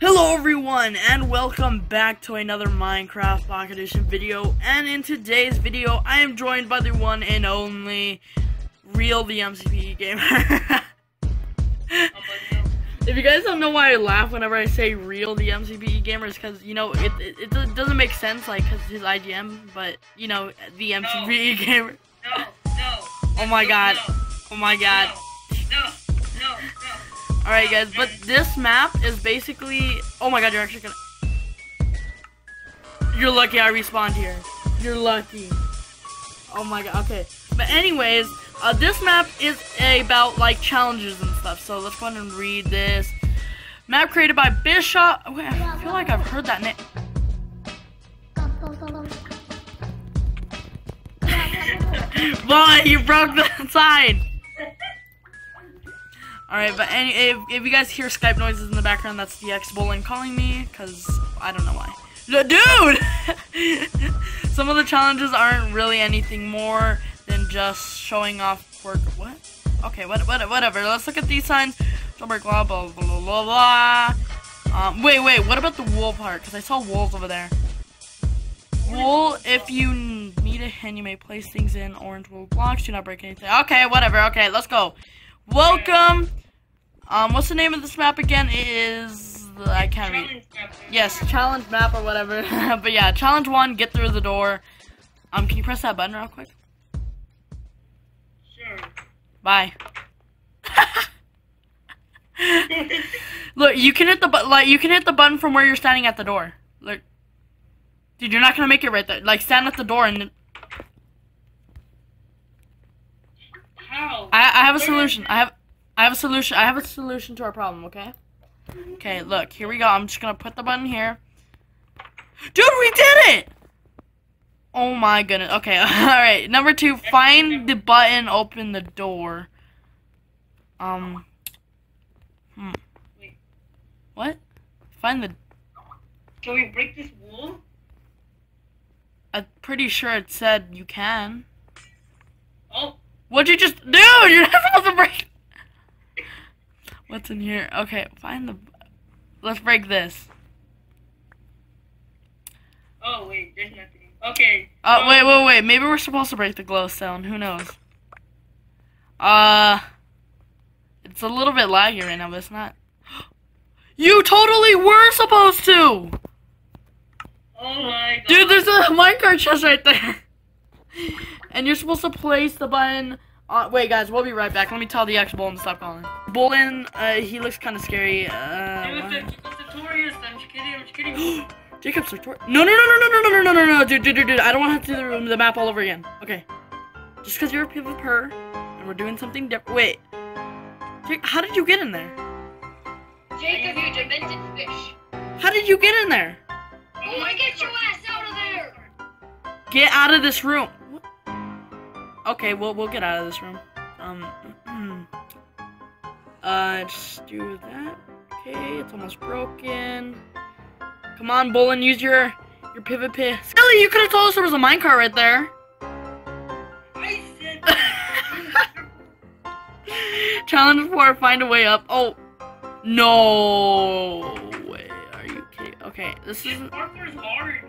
Hello everyone and welcome back to another Minecraft Pocket Edition video and in today's video I am joined by the one and only Real the MCP Gamer. if you guys don't know why I laugh whenever I say Real the MCP Gamer is because you know it, it, it, doesn't make sense like cause his IGN but you know the MCP no. Gamer. No, no. Oh my god. No. Oh my god. No, no. Alright guys, but this map is basically oh my god, you're actually gonna You're lucky I respawned here. You're lucky. Oh my god, okay. But anyways, uh, this map is about like challenges and stuff. So let's go ahead and read this. Map created by Bishop. Wait, I feel like I've heard that name. Boy, you broke the sign. Alright, but any, if, if you guys hear Skype noises in the background, that's the xBullen calling me, because I don't know why. Dude! Some of the challenges aren't really anything more than just showing off work. What? Okay, what, what, whatever. Let's look at these signs. Jailbreak, blah, blah, blah, blah, blah. Um, wait, wait, what about the wool part? Because I saw wolves over there. Wool, if you need a hen, you may place things in orange wool blocks. Do not break anything. Okay, whatever. Okay, let's go. Welcome. Um, what's the name of this map again? It is I can't read. Yes, challenge map or whatever. but yeah, challenge one. Get through the door. Um, can you press that button real quick? Sure. Bye. Look, you can hit the button. Like you can hit the button from where you're standing at the door. Look, dude, you're not gonna make it right there. Like stand at the door and. How? I have a solution. I have I have a solution. I have a solution to our problem. Okay. Okay. Look, here we go. I'm just gonna put the button here. Dude, we did it! Oh my goodness. Okay. All right. Number two. Find the button. Open the door. Um. Hmm. Wait. What? Find the. Can we break this wall? I'm pretty sure it said you can. Oh, What'd you just do? You're not supposed to break. What's in here? Okay, find the. Let's break this. oh wait, there's nothing. Okay. Uh, so- wait, wait, wait. Maybe we're supposed to break the glowstone. Who knows? Uh, it's a little bit laggy right now, but it's not. You totally were supposed to, Oh my god. dude. There's a minecart chest right there, and you're supposed to place the button. Uh, wait, guys, we'll be right back. Let me tell the xBullen to stop calling. Bullen, uh, he looks kind of scary. Uh, was what? the, the tutorials. I'm just kidding. I'm just kidding. Jacob's Sartor. No, no, no, no, no, no, no, no, no, no, dude, dude, dude, dude. I don't want to have to do the, the map all over again. Okay. Just because you're a PvPer and we're doing something different. Wait. Jake, how did you get in there? Jacob, you demented fish. How did you get in there? Oh my, get your ass out of there! Get out of this room. Okay, we'll we'll get out of this room. Um. uh, just do that. Okay, it's almost broken. Come on, Bullen, use your your pivot pit. Skelly, you could have told us there was a minecart right there. I said that. Challenge four, find a way up. Oh, no way. Are you kidding? Okay, this This is. parkour is hard.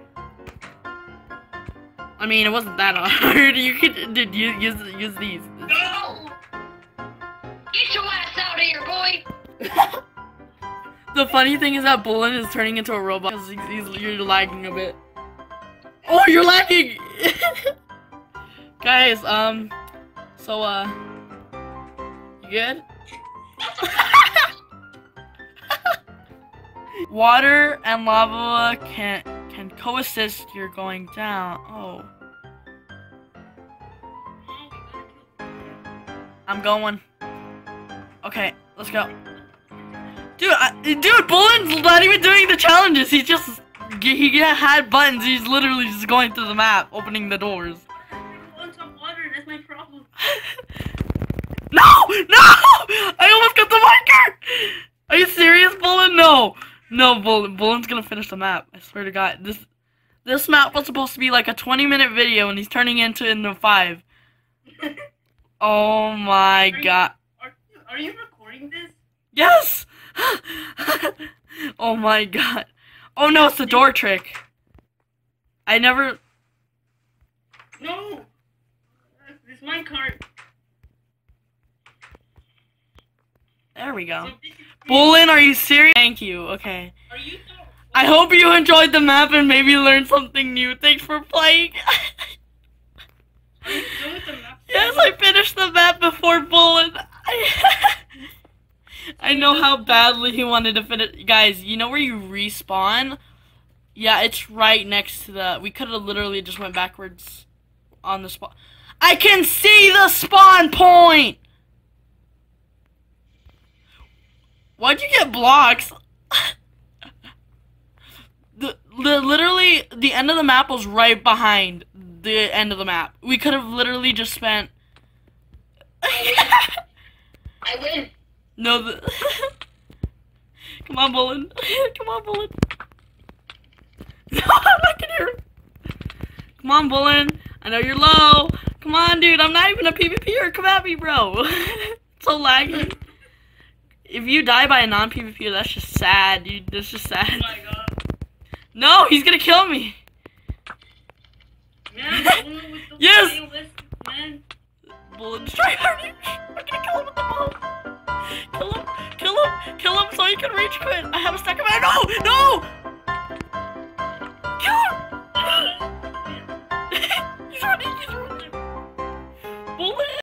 I mean, it wasn't that hard. You could, dude, use use use these. No. Get your ass out of here, boy! The funny thing is that Bullen is turning into a robot because he's, he's you're lagging a bit. Oh, you're lagging. Guys, um, so uh, you good? Water and lava can can coexist. You're going down. Oh, I'm going. Okay, let's go. Dude, I, dude, Bullen's not even doing the challenges. He just he had buttons. He's literally just going through the map, opening the doors. No, no! I almost got the marker. Are you serious, Bullen? No, no, Bullen. Bullen's gonna finish the map. I swear to God, this this map was supposed to be like a 20 minute video, and he's turning into into five. Oh my Are you- God. Are, are you recording this? Yes. Oh my god. Oh no, it's the door trick. I never. No. This minecart. There we go. So Bullen, are you serious? Thank you. Okay. Are you? I hope you enjoyed the map and maybe learned something new. Thanks for playing. Are you done with the map? yes, I finished the map before Bullen. I know how badly he wanted to finish. Guys, you know where you respawn? Yeah, it's right next to the. We could have literally just went backwards on the spot. I can see the spawn point. Why'd you get blocks? the, the literally the end of the map was right behind the end of the map. We could have literally just spent. I win. no, the. Come on, Bullen. Come on, Bullen. No, I can hear him. Come on, Bullen. I know you're low. Come on, dude. I'm not even a PvPer. Come at me, bro. so laggy. If you die by a non-PvP, that's just sad, dude. That's just Oh sad. my god. No, he's gonna kill me. Man, Bullen with the Yes! man. Bullen. I'm gonna kill him with the bow. Kill him. Kill him. Kill him so he can reach quit. I have a stack of ammo. No! No!